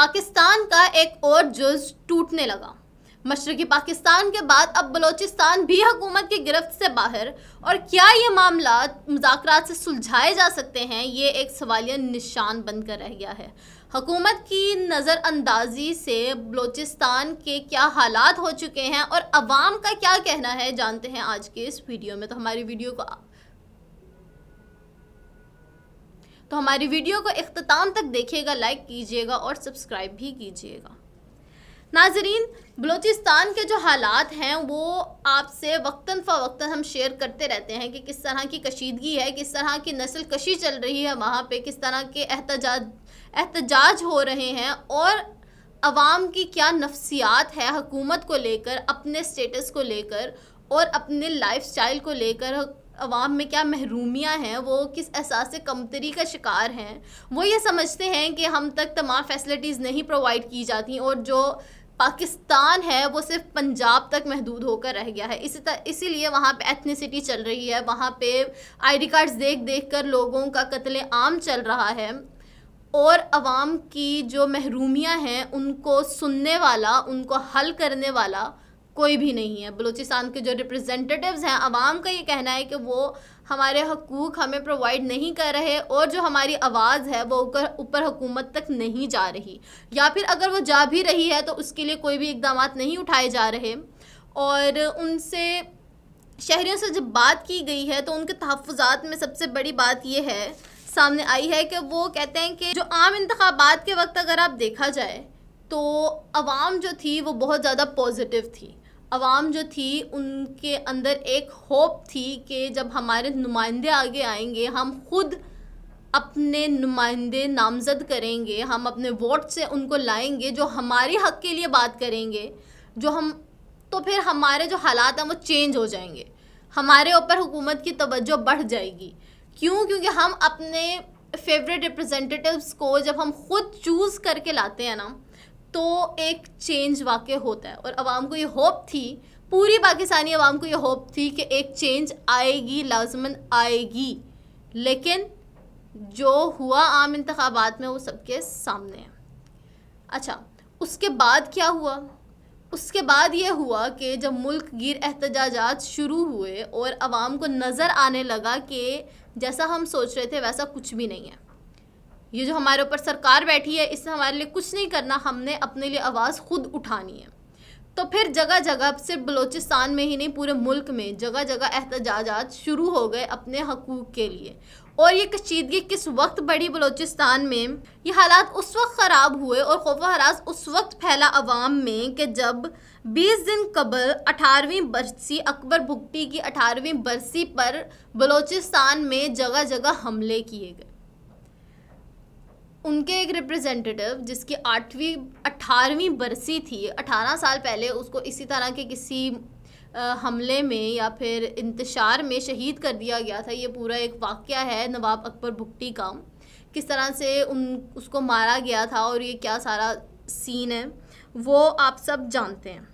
पाकिस्तान का एक और जुज टूटने लगा। मशरकी पाकिस्तान के बाद अब बलोचिस्तान भी हुकूमत की गिरफ्त से बाहर। और क्या ये मामला मुजाकर से सुलझाए जा सकते हैं, ये एक सवालिया निशान बनकर रह गया है। हुकूमत की नज़रअंदाजी से बलोचिस्तान के क्या हालात हो चुके हैं और अवाम का क्या कहना है, जानते हैं आज के इस वीडियो में। तो हमारी वीडियो को तो हमारी वीडियो को अख्ताम तक देखिएगा लाइक कीजिएगा और सब्सक्राइब भी कीजिएगा। नाजरीन, बलूचिस्तान के जो हालात हैं, वो आपसे वक्ता फ़वक्ता हम शेयर करते रहते हैं कि किस तरह की कशीदगी है, किस तरह की नस्ल कशी चल रही है वहाँ पे, किस तरह के एहतजाज एहतजाज हो रहे हैं और आवाम की क्या नफ्सियात है हकूमत को लेकर, अपने स्टेटस को लेकर और अपने लाइफ स्टाइल को लेकर अवाम में क्या महरूमियाँ हैं, वो किस एहसास कमतरी का शिकार हैं, वो ये समझते हैं कि हम तक तमाम फैसिलिटीज़ नहीं प्रोवाइड की जाती और जो पाकिस्तान है, वो सिर्फ़ पंजाब तक महदूद होकर रह गया है। इसी तरह इसीलिए वहाँ पे एथनिसिटी चल रही है, वहाँ पे आईडी कार्ड्स देख देख कर लोगों का कत्ल आम चल रहा है और आवाम की जो महरूमियाँ हैं, उनको सुनने वाला, उनको हल करने वाला कोई भी नहीं है। बलूचिस्तान के जो रिप्रेजेंटेटिव्स हैं, आवाम का ये कहना है कि वो हमारे हकूक़ हमें प्रोवाइड नहीं कर रहे और जो हमारी आवाज़ है, वो ऊपर ऊपर हुकूमत तक नहीं जा रही। या फिर अगर वो जा भी रही है तो उसके लिए कोई भी इकदाम नहीं उठाए जा रहे। और उनसे शहरीों से जब बात की गई है तो उनके तहफ़ात में सबसे बड़ी बात यह है, सामने आई है कि वो कहते हैं कि जो आम इंतबात के वक्त अगर आप देखा जाए तो आवाम जो थी, वो बहुत ज़्यादा पॉजिटिव थी। आवाम जो थी, उनके अंदर एक होप थी कि जब हमारे नुमाइंदे आगे आएँगे, हम खुद अपने नुमाइंदे नामज़द करेंगे, हम अपने वोट से उनको लाएँगे, जो हमारे हक़ के लिए बात करेंगे, जो हम तो फिर हमारे जो हालात हैं वो चेंज हो जाएँगे। हमारे ऊपर हुकूमत की तवज्जो बढ़ जाएगी। क्यों? क्योंकि हम अपने फेवरेट रिप्रेजेंटेटिव्स को जब हम खुद चूज़ करके लाते हैं ना तो एक चेंज वाक़ होता है। और आवाम को ये होप थी, पूरी पाकिस्तानी आवाम को ये होप थी कि एक चेंज आएगी, लाजमन आएगी। लेकिन जो हुआ आम इंतबात में वो सबके सामने है। अच्छा उसके बाद क्या हुआ? उसके बाद ये हुआ कि जब मुल्क गिर एहतजाजात शुरू हुए और आवाम को नज़र आने लगा कि जैसा हम सोच रहे थे, वैसा कुछ भी नहीं है। ये जो हमारे ऊपर सरकार बैठी है, इससे हमारे लिए कुछ नहीं करना, हमने अपने लिए आवाज़ खुद उठानी है। तो फिर जगह जगह सिर्फ़ बलूचिस्तान में ही नहीं, पूरे मुल्क में जगह जगह एहतजाजात शुरू हो गए अपने हकूक़ के लिए। और ये कशीदगी किस वक्त बढ़ी बलूचिस्तान में? ये हालात उस वक्त ख़राब हुए और खौफ हरास उस वक्त फैला अवाम में कि जब 20 दिन कबल अठारहवीं बरसी, अकबर भुगटी की अठारहवीं बरसी पर बलूचिस्तान में जगह जगह हमले किए गए। उनके एक रिप्रेजेंटेटिव जिसकी आठवीं, अठारहवीं बरसी थी, अठारह साल पहले उसको इसी तरह के किसी हमले में या फिर इंतशार में शहीद कर दिया गया था। ये पूरा एक वाक़ है नवाब अकबर भुट्टी का। किस तरह से उन, उसको मारा गया था और ये क्या सारा सीन है, वो आप सब जानते हैं।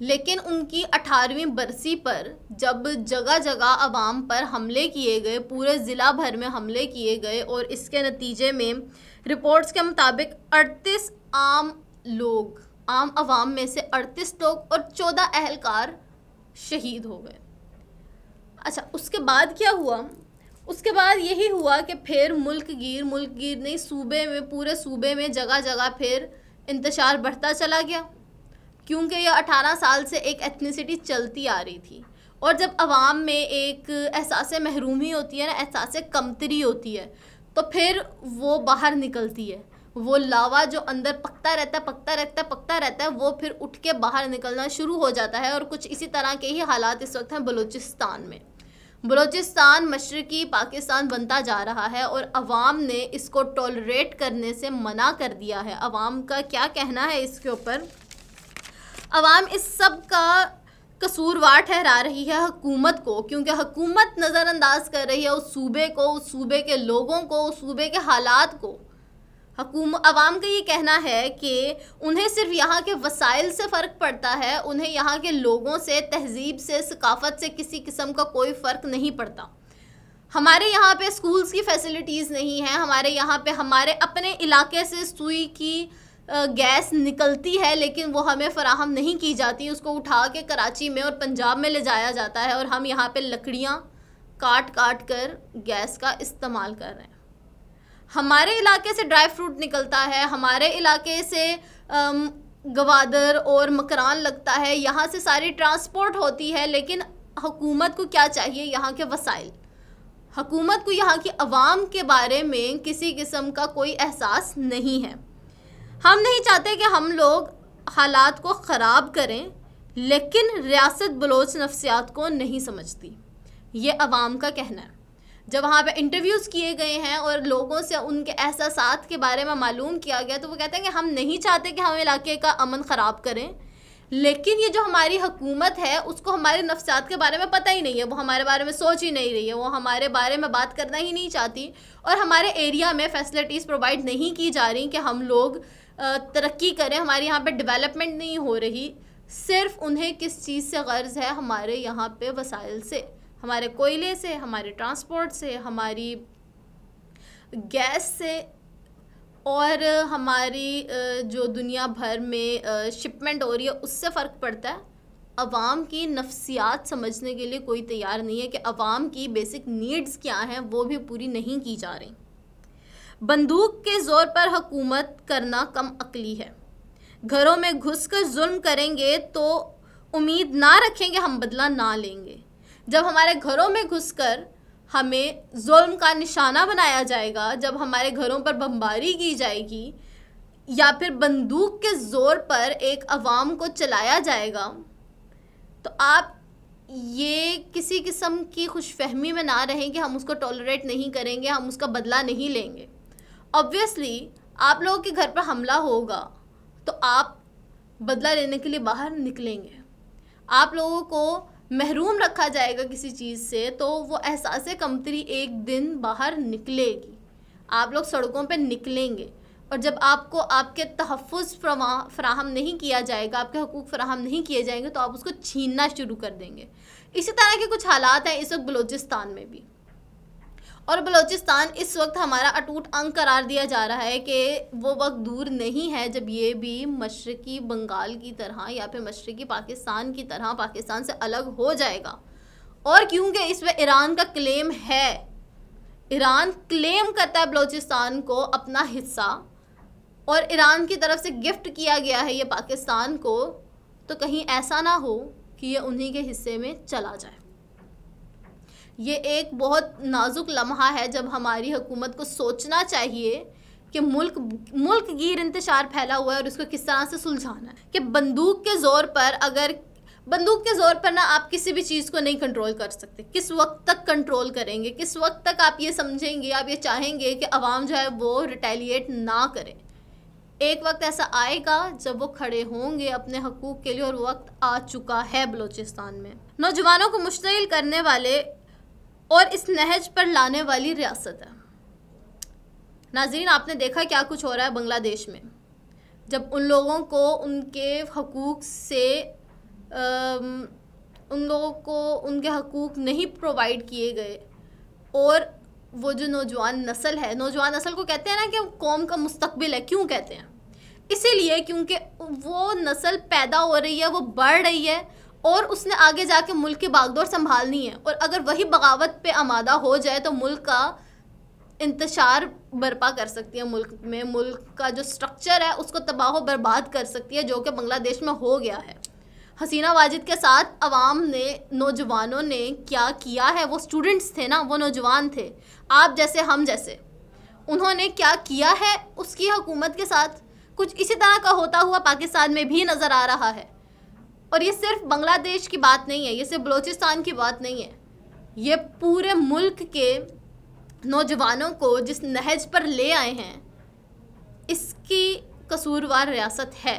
लेकिन उनकी अठारहवीं बरसी पर जब जगह जगह आवाम पर हमले किए गए, पूरे ज़िला भर में हमले किए गए और इसके नतीजे में रिपोर्ट्स के मुताबिक अड़तीस आम लोग, आम आवाम में से अड़तीस लोग और चौदह अहलकार शहीद हो गए। अच्छा उसके बाद क्या हुआ? उसके बाद यही हुआ कि फिर मुल्क गिर मुल्क गिर नहीं सूबे में, पूरे सूबे में जगह जगह फिर इंतशार बढ़ता चला गया। क्योंकि यह अठारह साल से एक एथनिसिटी चलती आ रही थी। और जब आवाम में एक एहसास महरूमी होती है ना, एहसास कमतरी होती है तो फिर वो बाहर निकलती है। वो लावा जो अंदर पकता रहता है, पकता रहता है, पकता रहता है, वो फिर उठ के बाहर निकलना शुरू हो जाता है और कुछ इसी तरह के ही हालात इस वक्त हैं बलूचिस्तान में। बलूचिस्तान, मशरकी पाकिस्तान बनता जा रहा है और अवाम ने इसको टॉलरेट करने से मना कर दिया है। अवाम का क्या कहना है इसके ऊपर? अवाम इस सब का कसूरवार ठहरा रही है हकूमत को, क्योंकि हकूमत नज़रअंदाज कर रही है उस सूबे को, उस सूबे के लोगों को, उस सूबे के हालात को। हकूम, अवाम का ये कहना है कि उन्हें सिर्फ़ यहाँ के वसाइल से फ़र्क पड़ता है, उन्हें यहाँ के लोगों से, तहजीब से, सकाफ़त से किसी किस्म का कोई फ़र्क नहीं पड़ता। हमारे यहाँ पे स्कूल्स की फैसिलिटीज़ नहीं है, हमारे यहाँ पे, हमारे अपने इलाके से सुई की गैस निकलती है, लेकिन वो हमें फ़राहम नहीं की जाती। उसको उठा के कराची में और पंजाब में ले जाया जाता है और हम यहाँ पे लकड़ियाँ काट काट कर गैस का इस्तेमाल कर रहे हैं। हमारे इलाके से ड्राई फ्रूट निकलता है, हमारे इलाके से गवादर और मकरान लगता है। यहाँ से सारी ट्रांसपोर्ट होती है, लेकिन हुकूमत को क्या चाहिए यहाँ के वसाइल? हुकूमत को यहाँ की आवाम के बारे में किसी किस्म का कोई एहसास नहीं है। हम नहीं चाहते कि हम लोग हालात को ख़राब करें, लेकिन रियासत बलोच नफ्सियात को नहीं समझती। ये अवाम का कहना है। जब वहाँ पे इंटरव्यूज़ किए गए हैं और लोगों से उनके एहसास के बारे में मालूम किया गया तो वो कहते हैं कि हम नहीं चाहते कि हम इलाके का अमन ख़राब करें। लेकिन ये जो हमारी हुकूमत है, उसको हमारे नफ्सात के बारे में पता ही नहीं है। वो हमारे बारे में सोच ही नहीं रही है। वो हमारे बारे में बात करना ही नहीं चाहती। और हमारे एरिया में फैसिलिटीज़ प्रोवाइड नहीं की जा रही कि हम लोग तरक्की करें। हमारे यहाँ पे डेवलपमेंट नहीं हो रही। सिर्फ़ उन्हें किस चीज़ से गर्ज़ है हमारे यहाँ पे वसाइल से। हमारे कोयले से, हमारे ट्रांसपोर्ट से, हमारी गैस से और हमारी जो दुनिया भर में शिपमेंट हो रही है, उससे फ़र्क पड़ता है। अवाम की नफ्सियात समझने के लिए कोई तैयार नहीं है कि अवाम की बेसिक नीड्स क्या हैं, वो भी पूरी नहीं की जा रही। बंदूक के ज़ोर पर हुकूमत करना कम अकली है। घरों में घुस कर जुल्म करेंगे तो उम्मीद ना रखेंगे, हम बदला ना लेंगे। जब हमारे घरों में घुसकर हमें जुल्म का निशाना बनाया जाएगा, जब हमारे घरों पर बमबारी की जाएगी, या फिर बंदूक के ज़ोर पर एक अवाम को चलाया जाएगा तो आप ये किसी किस्म की खुशफहमी में ना रहें कि हम उसको टॉलरेट नहीं करेंगे, हम उसका बदला नहीं लेंगे। ऑब्वियसली आप लोगों के घर पर हमला होगा तो आप बदला लेने के लिए बाहर निकलेंगे। आप लोगों को महरूम रखा जाएगा किसी चीज़ से तो वो एहसास कमतरी एक दिन बाहर निकलेगी। आप लोग सड़कों पर निकलेंगे। और जब आपको आपके तहफ़ फ्राहम नहीं किया जाएगा, आपके हकूक़ फ्राहम नहीं किए जाएँगे तो आप उसको छीनना शुरू कर देंगे। इसी तरह के कुछ हालात हैं इस वक्त बलूचिस्तान में भी। और बलूचिस्तान इस वक्त हमारा अटूट अंग करार दिया जा रहा है कि वो वक्त दूर नहीं है जब ये भी मशरक़ी बंगाल की तरह या फिर मशरक़ी पाकिस्तान की तरह पाकिस्तान से अलग हो जाएगा। और क्योंकि इसमें ईरान का क्लेम है? ईरान क्लेम करता है बलूचिस्तान को अपना हिस्सा और ईरान की तरफ़ से गिफ्ट किया गया है ये पाकिस्तान को। तो कहीं ऐसा ना हो कि ये उन्हीं के हिस्से में चला जाए। ये एक बहुत नाजुक लम्हा है जब हमारी हुकूमत को सोचना चाहिए कि मुल्क मुल्क गिर इंतशार फैला हुआ है और उसको किस तरह से सुलझाना है। कि बंदूक के ज़ोर पर अगर, बंदूक के ज़ोर पर ना आप किसी भी चीज़ को नहीं कंट्रोल कर सकते। किस वक्त तक कंट्रोल करेंगे? किस वक्त तक आप ये समझेंगे, आप ये चाहेंगे कि अवाम जो है वो रिटेलिएट ना करें? एक वक्त ऐसा आएगा जब वो खड़े होंगे अपने हकूक़ के लिए और वक्त आ चुका है बलूचिस्तान में। नौजवानों को मुश्तिल करने वाले और इस नहज पर लाने वाली रियासत है। नाजरीन आपने देखा क्या कुछ हो रहा है बांग्लादेश में? जब उन लोगों को उनके हकूक़ से आ, उन लोगों को उनके हकूक़ नहीं प्रोवाइड किए गए और वो जो नौजवान नस्ल है नौजवान नस्ल को कहते हैं ना कि कौम का मुस्तबिल है क्यों कहते हैं? इसीलिए क्योंकि वो नस्ल पैदा हो रही है वो बढ़ रही है और उसने आगे जाके मुल्क की बागडोर संभालनी है। और अगर वही बगावत पे आमादा हो जाए तो मुल्क का इंतशार बर्पा कर सकती है। मुल्क में मुल्क का जो स्ट्रक्चर है, उसको तबाह बर्बाद कर सकती है, जो कि बांग्लादेश में हो गया है। हसीना वाजिद के साथ अवाम ने, नौजवानों ने क्या किया है? वो स्टूडेंट्स थे ना, वो नौजवान थे। आप जैसे, हम जैसे। उन्होंने क्या किया है? उसकी हुकूमत के साथ कुछ इसी तरह का होता हुआ पाकिस्तान में भी नज़र आ रहा है। और ये सिर्फ़ बांग्लादेश की बात नहीं है, ये सिर्फ़ बलूचिस्तान की बात नहीं है। ये पूरे मुल्क के नौजवानों को जिस नहज पर ले आए हैं, इसकी कसूरवार रियासत है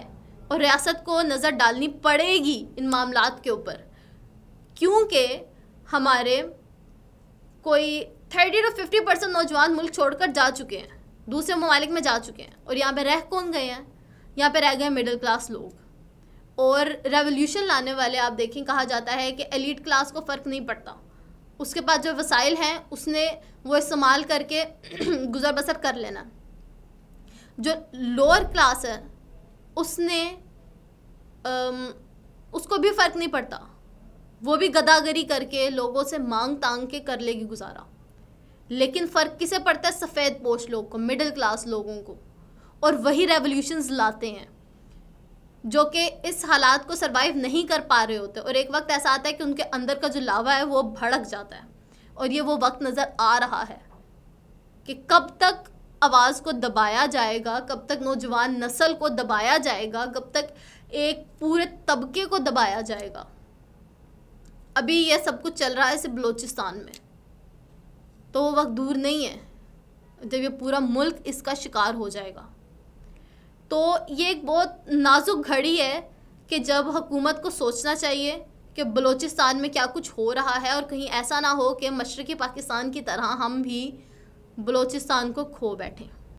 और रियासत को नज़र डालनी पड़ेगी इन मामला के ऊपर, क्योंकि हमारे कोई थर्टी टू फिफ्टी परसेंट नौजवान मुल्क छोड़कर जा चुके हैं, दूसरे ममालिक में जा चुके हैं और यहाँ पे रह कौन गए हैं? यहाँ पे रह गए मिडिल क्लास लोग। और रेवोल्यूशन लाने वाले आप देखें कहा जाता है कि एलिट क्लास को फ़र्क नहीं पड़ता। उसके पास जो वसाइल हैं उसने वो इस्तेमाल करके गुजर बसर कर लेना। जो लोअर क्लास है उसने आम, उसको भी फ़र्क नहीं पड़ता। वो भी गदागरी करके लोगों से मांग तांग के कर लेगी गुजारा। लेकिन फ़र्क किसे पड़ता है? सफ़ेद पोश लोग को मिडिल क्लास लोगों को। और वही रेवोल्यूशंस लाते हैं। जो कि इस हालात को सरवाइव नहीं कर पा रहे होते। और एक वक्त ऐसा आता है कि उनके अंदर का जो लावा है, वो भड़क जाता है। और ये वो वक्त नज़र आ रहा है कि कब तक आवाज़ को दबाया जाएगा, कब तक नौजवान नस्ल को दबाया जाएगा, कब तक एक पूरे तबके को दबाया जाएगा। अभी ये सब कुछ चल रहा है सिर्फ़ बलूचिस्तान में। तो वो वक्त दूर नहीं है। जब ये पूरा मुल्क इसका शिकार हो जाएगा। तो ये एक बहुत नाजुक घड़ी है कि जब हुकूमत को सोचना चाहिए कि बलूचिस्तान में क्या कुछ हो रहा है और कहीं ऐसा ना हो कि मशरक़ी पाकिस्तान की तरह हम भी बलूचिस्तान को खो बैठें।